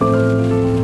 Música